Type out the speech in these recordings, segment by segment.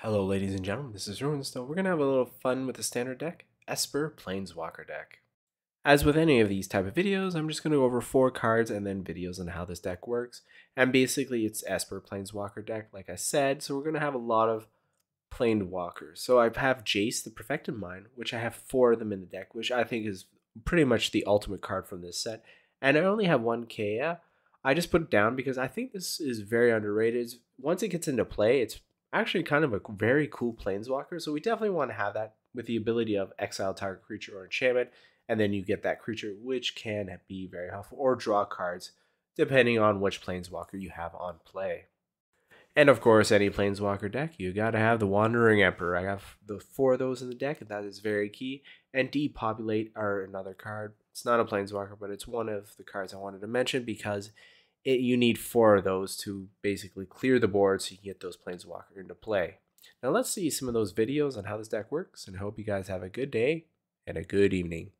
Hello, ladies and gentlemen, this is RuneSnow. We're going to have a little fun with the standard deck, Esper Planeswalker deck. As with any of these type of videos, I'm just going to go over four cards and then videos on how this deck works. And basically, it's Esper Planeswalker deck, like I said, so we're going to have a lot of Planewalkers. So I have Jace, the Perfected Mind, which I have four of them in the deck, which I think is pretty much the ultimate card from this set. And I only have one Kaya. I just put it down because I think this is very underrated. Once it gets into play, it's actually kind of a very cool planeswalker. So we definitely want to have that with the ability of exile target creature or enchantment, and then you get that creature, which can be very helpful, or draw cards depending on which planeswalker you have on play. And of course, any planeswalker deck, you gotta have the Wandering Emperor. I have the four of those in the deck, and that is very key. And Depopulate are another card. It's not a planeswalker, but it's one of the cards I wanted to mention because it, you need four of those to basically clear the board so you can get those planeswalker into play. Now let's see some of those videos on how this deck works, and hope you guys have a good day and a good evening.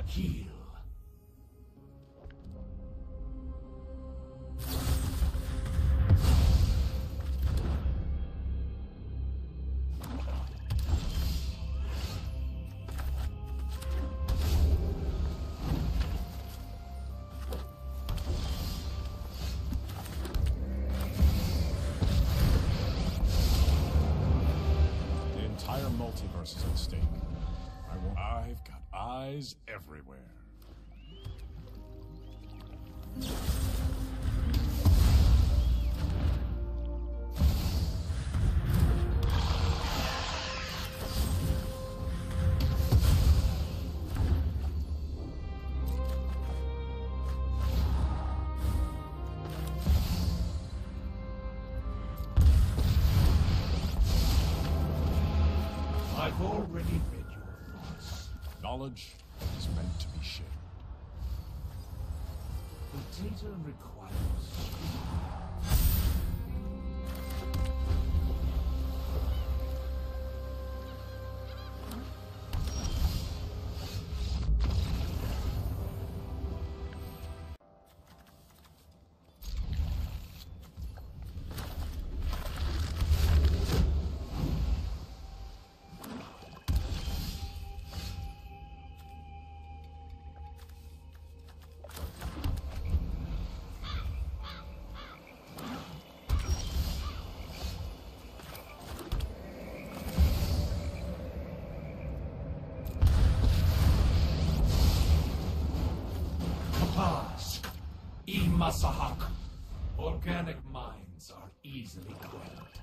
The entire multiverse is at stake. Everywhere. I've already read your thoughts. Knowledge Data requires Imasahak. Organic minds are easily quelled.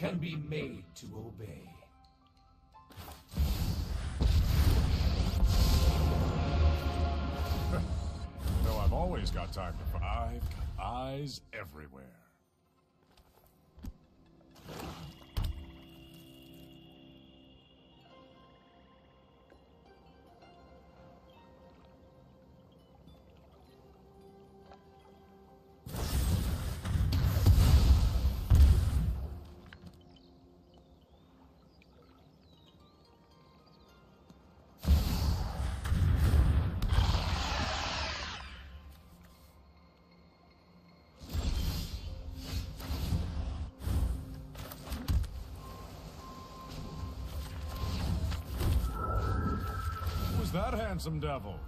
Can be made to obey. Know, I've always got time to. I've got eyes everywhere. That handsome devil?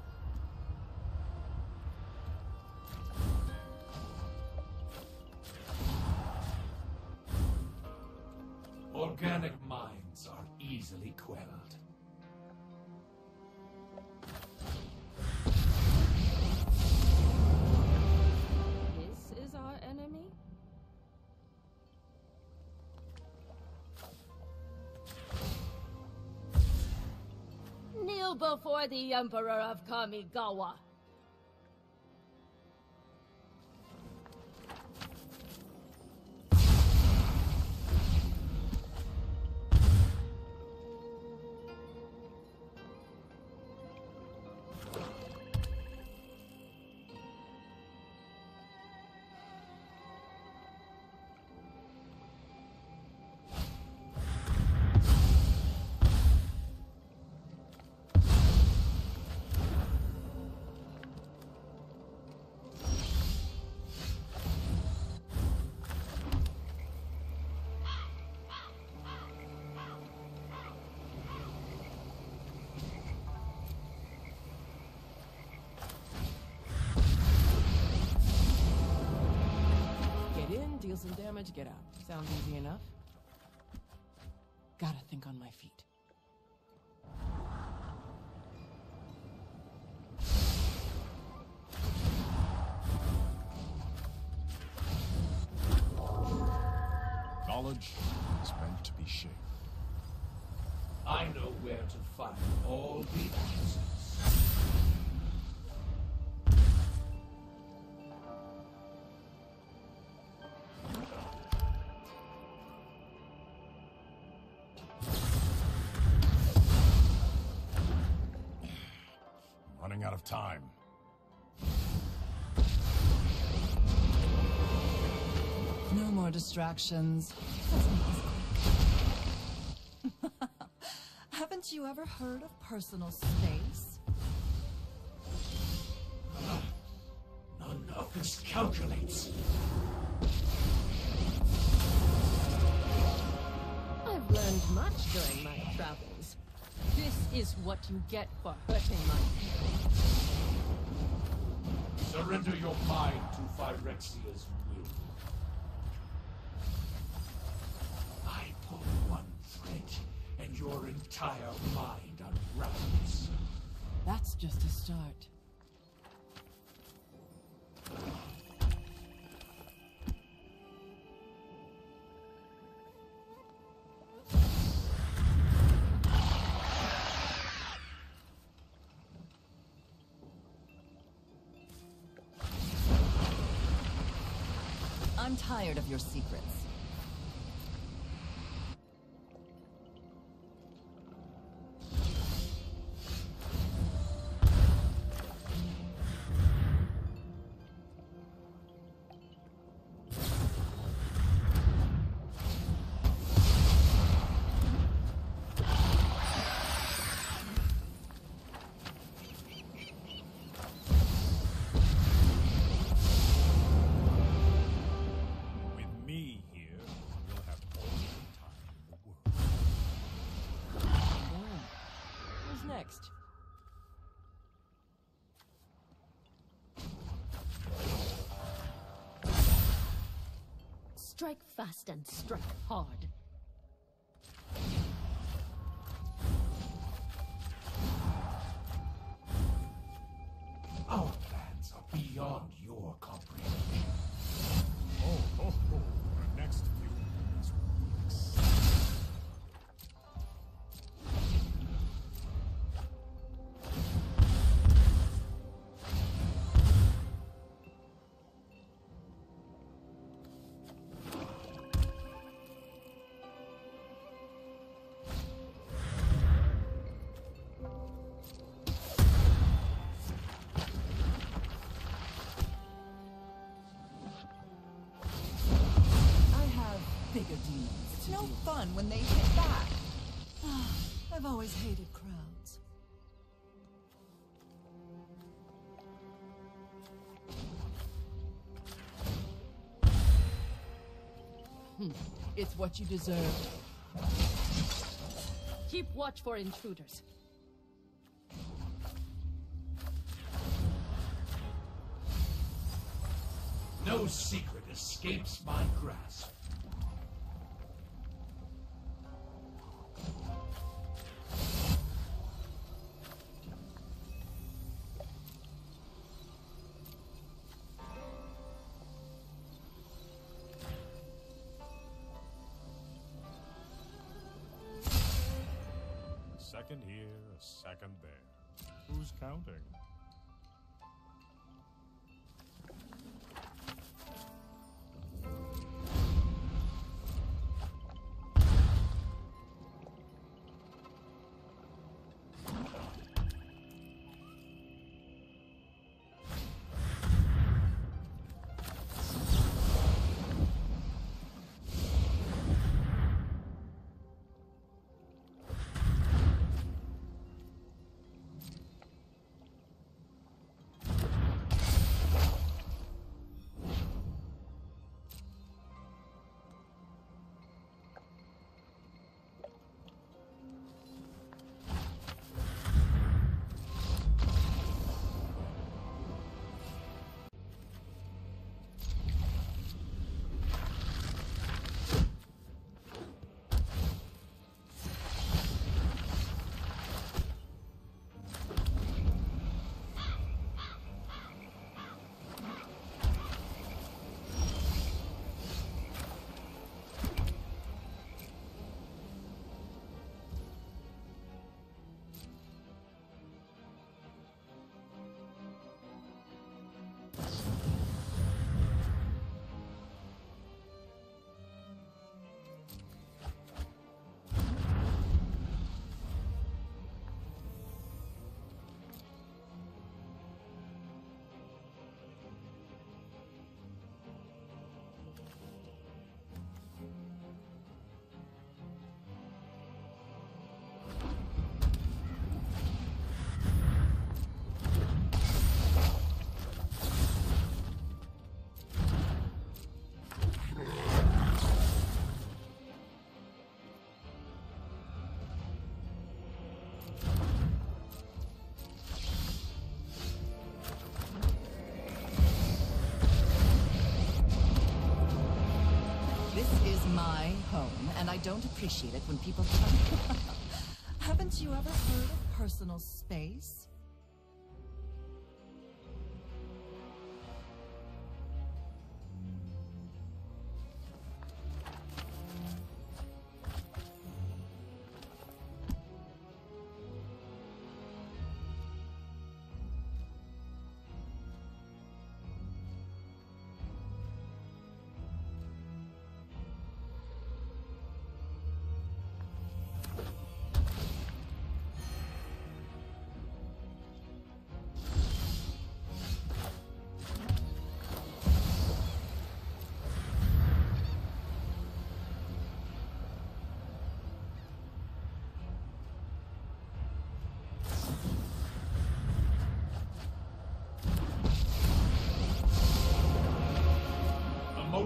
Before the Emperor of Kamigawa. Damage, get out. Sounds easy enough. Gotta think on my feet. Knowledge is meant to be shared. I know where to find all the answers. Distractions. Haven't you ever heard of personal space? None of this calculates. I've learned much during my travels. This is what you get for hurting my people. Surrender your mind to Phyrexia's will. I pull one thread, and your entire mind unravels. That's just a start. I'm tired of your secrets. Next? Strike fast and strike hard. Our plans are beyond your demons. It's no fun when they hit back. I've always hated crowds. Hmm. It's what you deserve. Keep watch for intruders. No secret escapes my grasp. Second here, a second there. Who's counting? And I don't appreciate it when people come. Haven't you ever heard of personal space?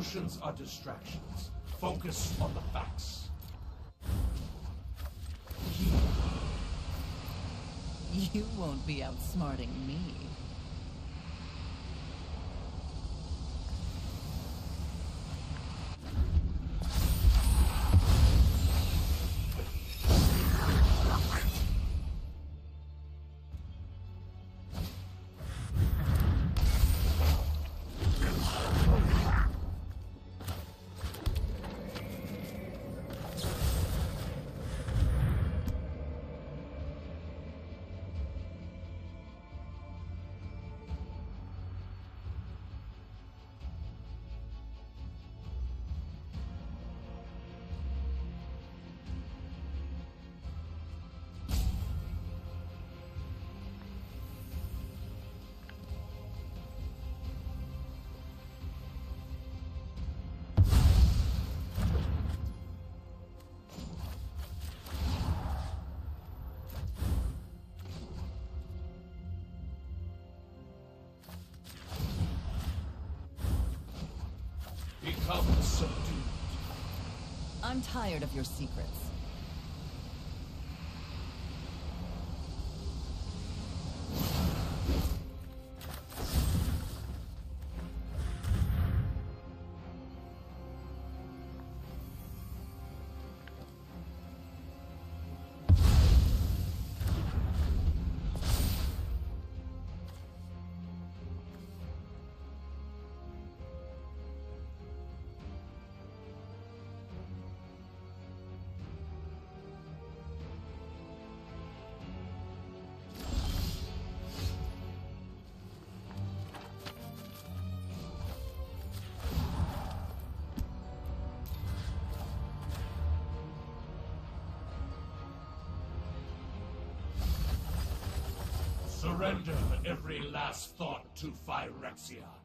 Emotions are distractions. Focus on the facts. You won't be outsmarting me. Become subdued. I'm tired of your secrets. Last thought to Phyrexia.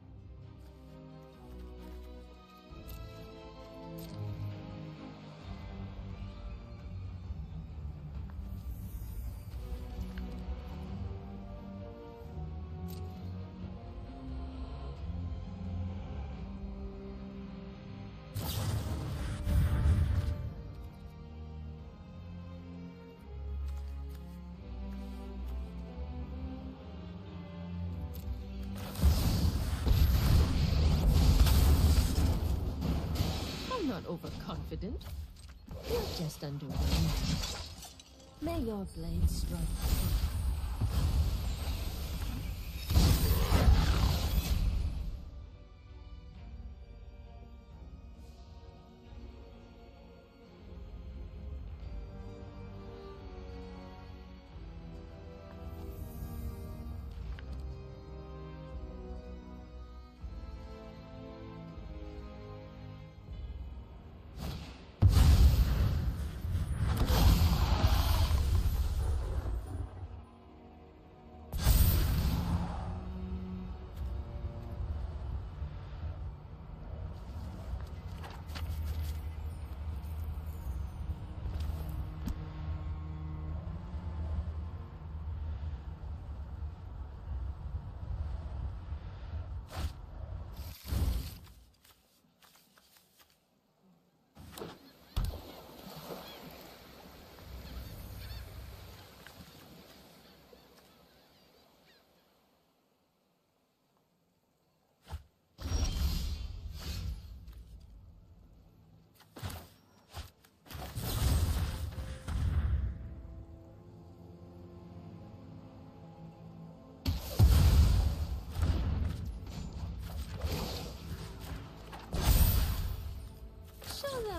Overconfident. You're just underwhelmed. May your blade strike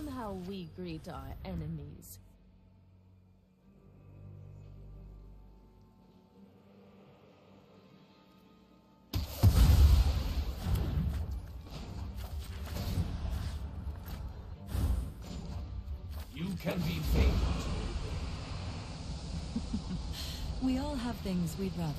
Show how we greet our enemies. You can be made We all have things we'd rather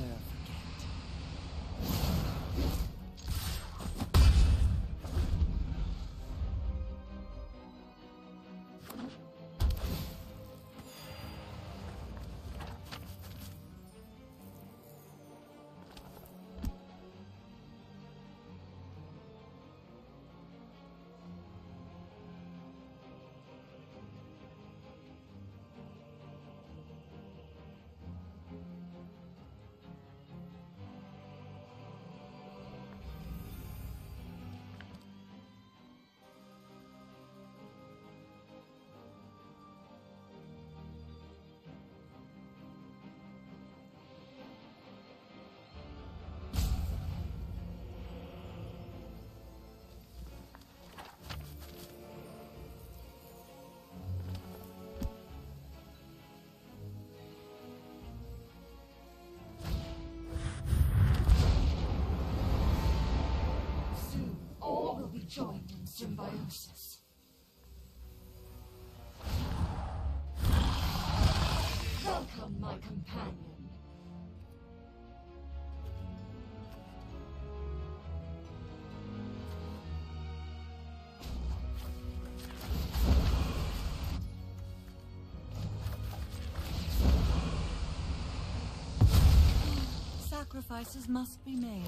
symbiosis. Welcome, my companion. Sacrifices must be made.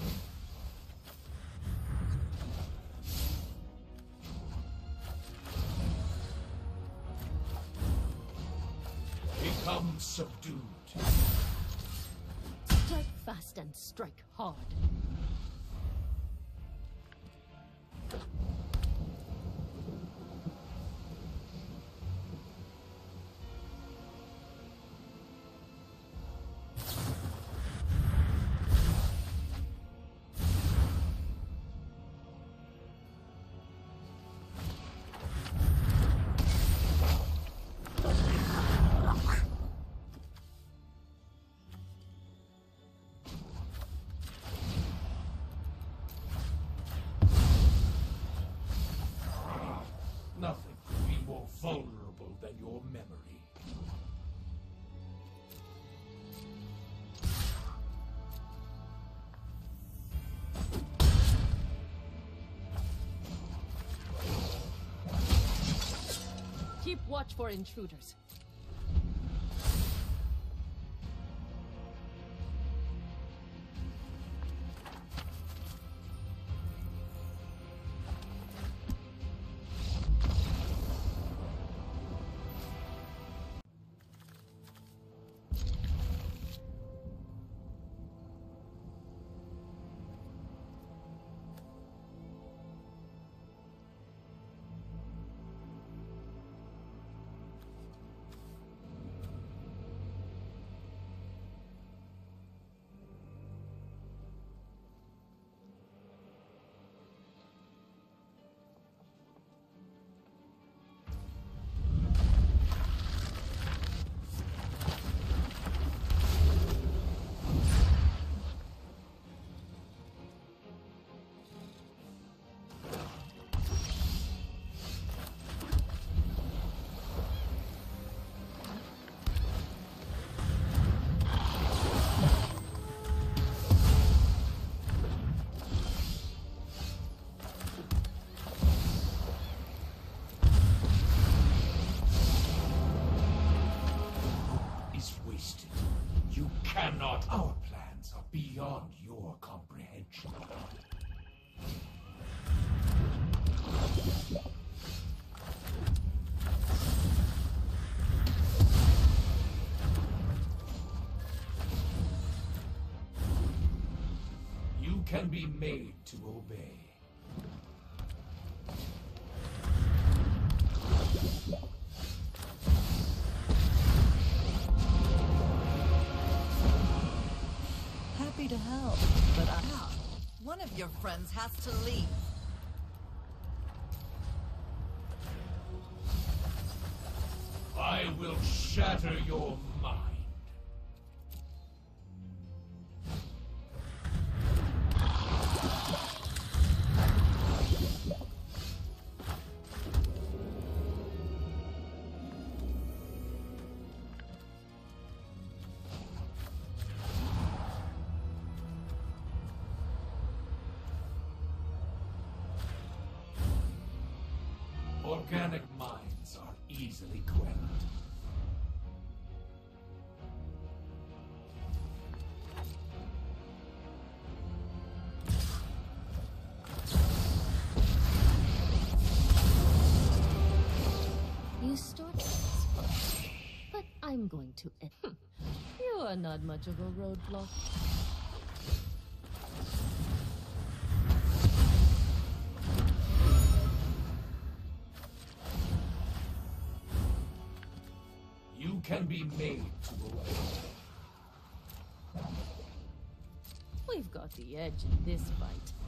And strike hard. Keep watch for intruders. Can be made to obey. Happy to help, but I... One of your friends has to leave. Organic minds are easily quelled. You started this but I'm going to end. Hmm. You are not much of a roadblock. Made to. We've got the edge in this fight.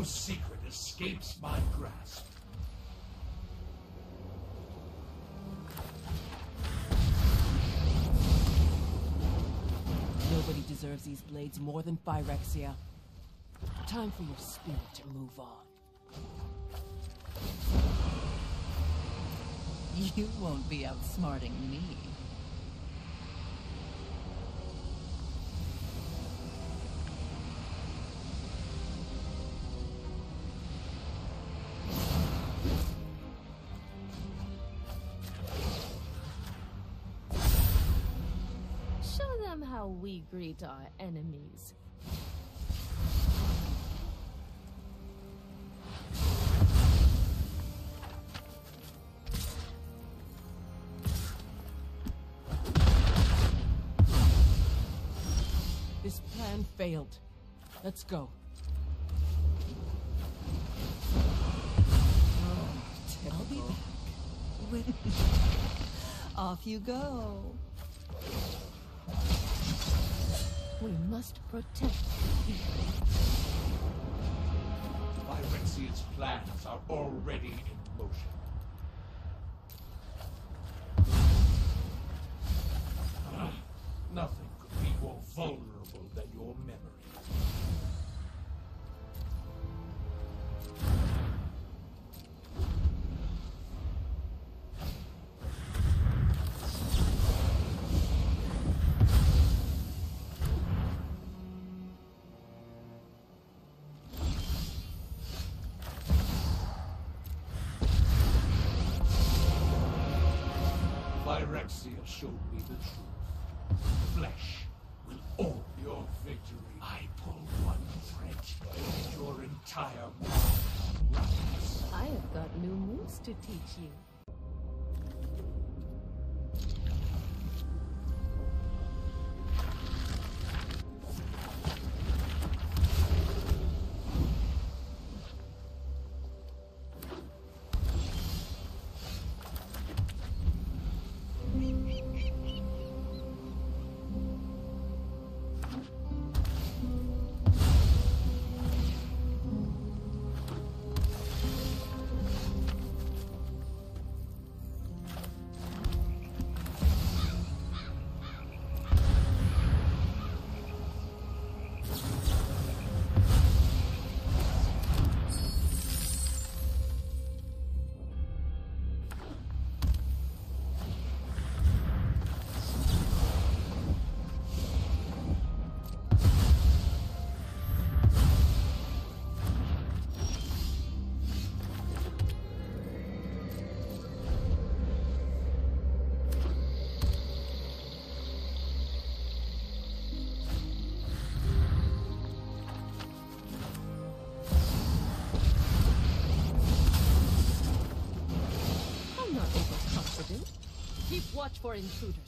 No secret escapes my grasp. Nobody deserves these blades more than Phyrexia. Time for your spirit to move on. You won't be outsmarting me. How we greet our enemies. This plan failed. Let's go. I'll be back. With Off you go. We must protect people. Phyrexian's plans are already in motion. 行。Watch for intruders.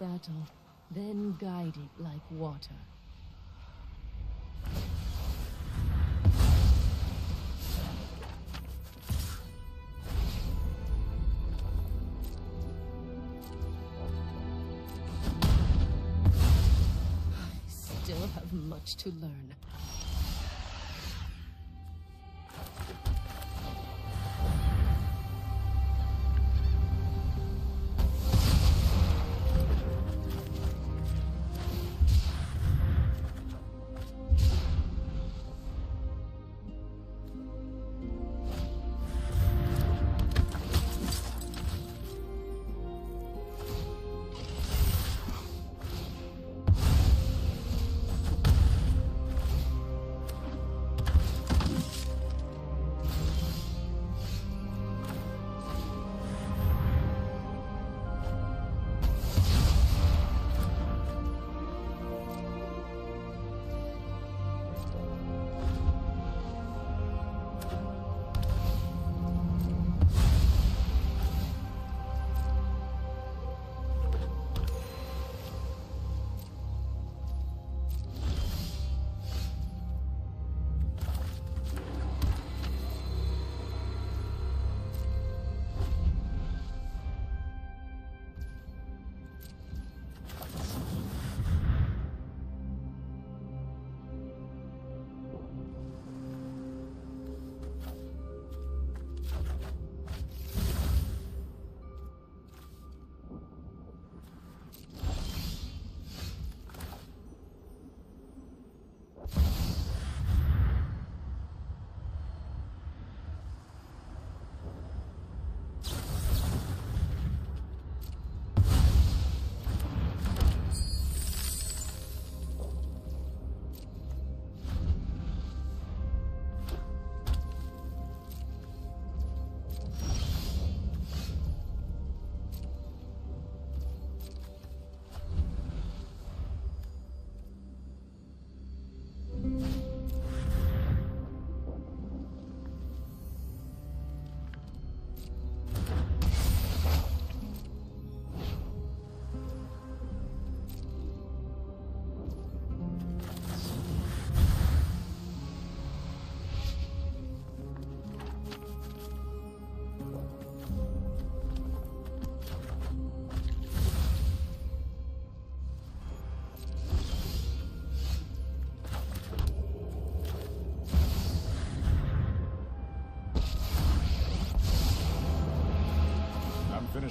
Battle, then guide it like water. I still have much to learn.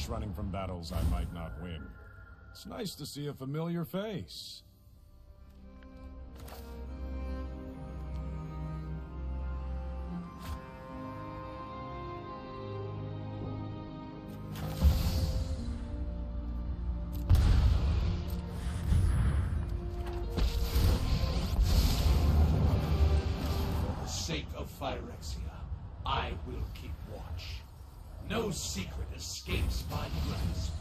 I'm running from battles I might not win. It's nice to see a familiar face. For the sake of Phyrexia, I will. No secret escapes my grasp.